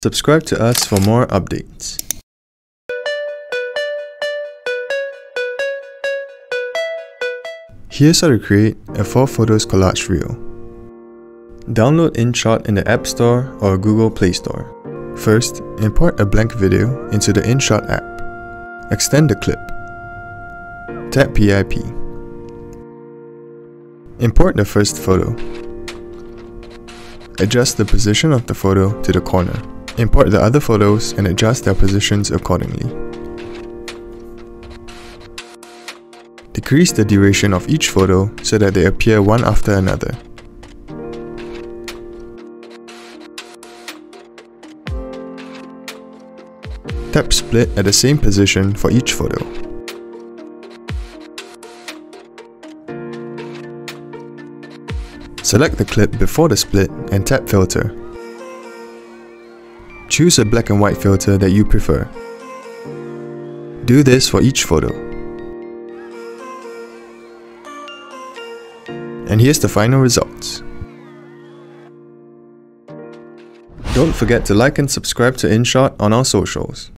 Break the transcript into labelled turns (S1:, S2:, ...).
S1: Subscribe to us for more updates. Here's how to create a 4 photos collage reel. Download InShot in the App Store or Google Play Store. First, import a blank video into the InShot app. Extend the clip. Tap PIP. Import the first photo. Adjust the position of the photo to the corner. Import the other photos and adjust their positions accordingly. Decrease the duration of each photo so that they appear one after another. Tap split at the same position for each photo. Select the clip before the split and tap filter. Choose a black and white filter that you prefer. Do this for each photo. And here's the final results. Don't forget to like and subscribe to InShot on our socials.